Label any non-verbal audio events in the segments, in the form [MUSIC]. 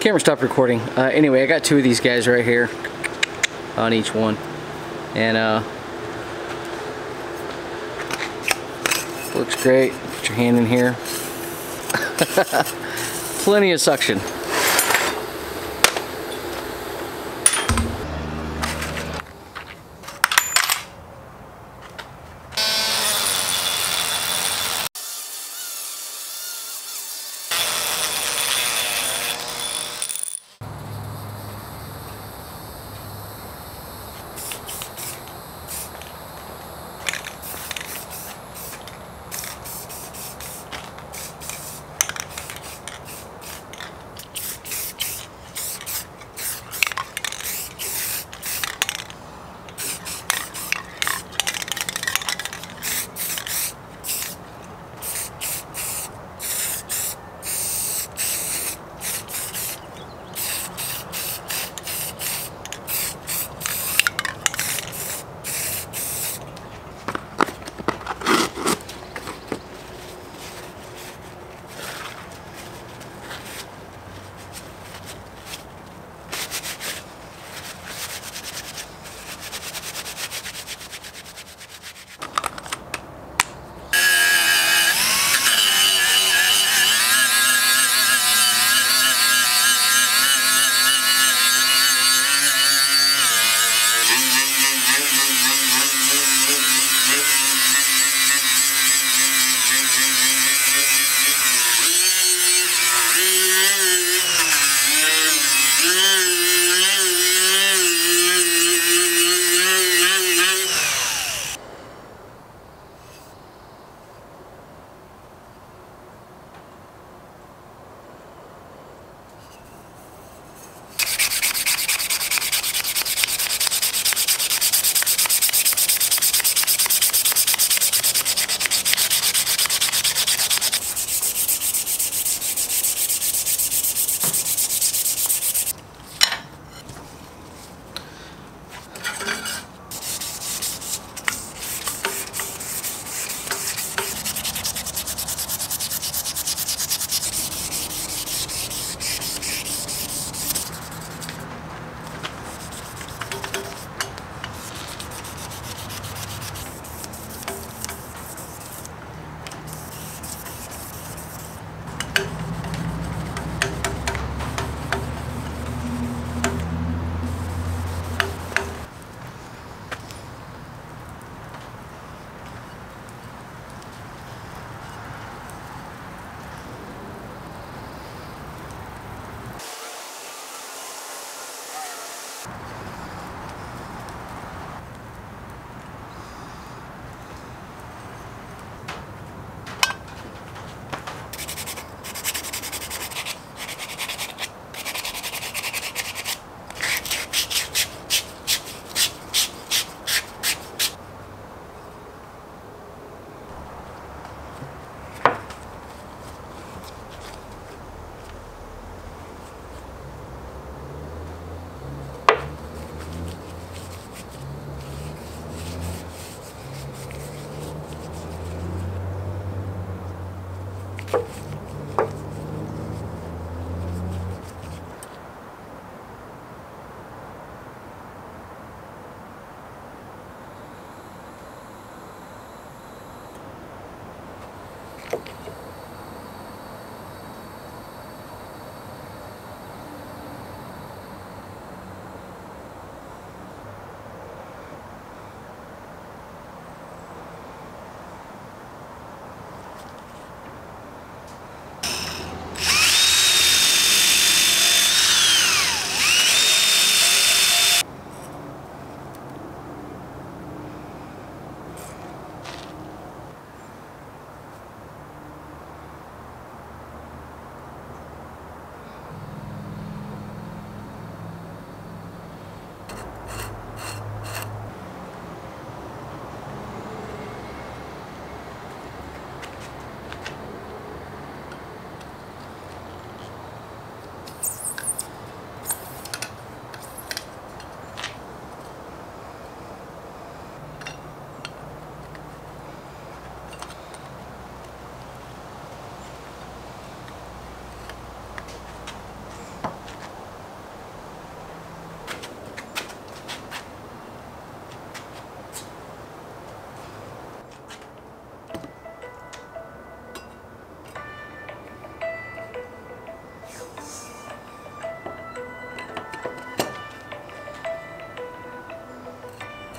camera stopped recording. Uh, anyway, I got two of these guys right here on each one. And uh, looks great. Put your hand in here. [LAUGHS] Plenty of suction.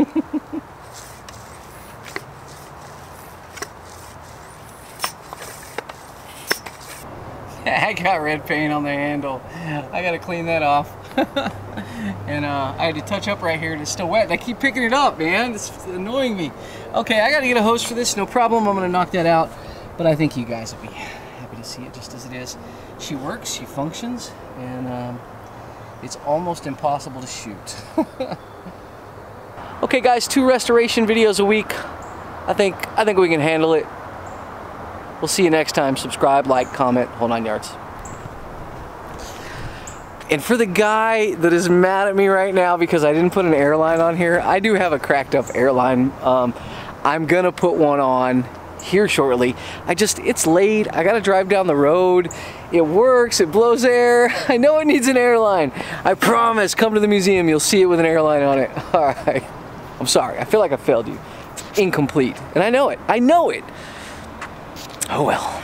[LAUGHS] I got red paint on the handle. I gotta clean that off. [LAUGHS] and uh, I had to touch up right here and it's still wet. And I keep picking it up, man. It's annoying me. Okay, I gotta get a hose for this, no problem. I'm gonna knock that out. But I think you guys will be happy to see it just as it is. She works, she functions, and um, it's almost impossible to shoot. [LAUGHS] okay guys, two restoration videos a week. I think I think we can handle it. We'll see you next time. Subscribe, like, comment, whole nine yards. And for the guy that is mad at me right now because I didn't put an airline on here, I do have a cracked up airline. Um, I'm gonna put one on here shortly. I just, it's late. I gotta drive down the road. It works, it blows air. [LAUGHS] I know it needs an airline. I promise, come to the museum, you'll see it with an airline on it. [LAUGHS] All right. I'm sorry, I feel like I failed you. It's incomplete, and I know it. I know it. Oh well.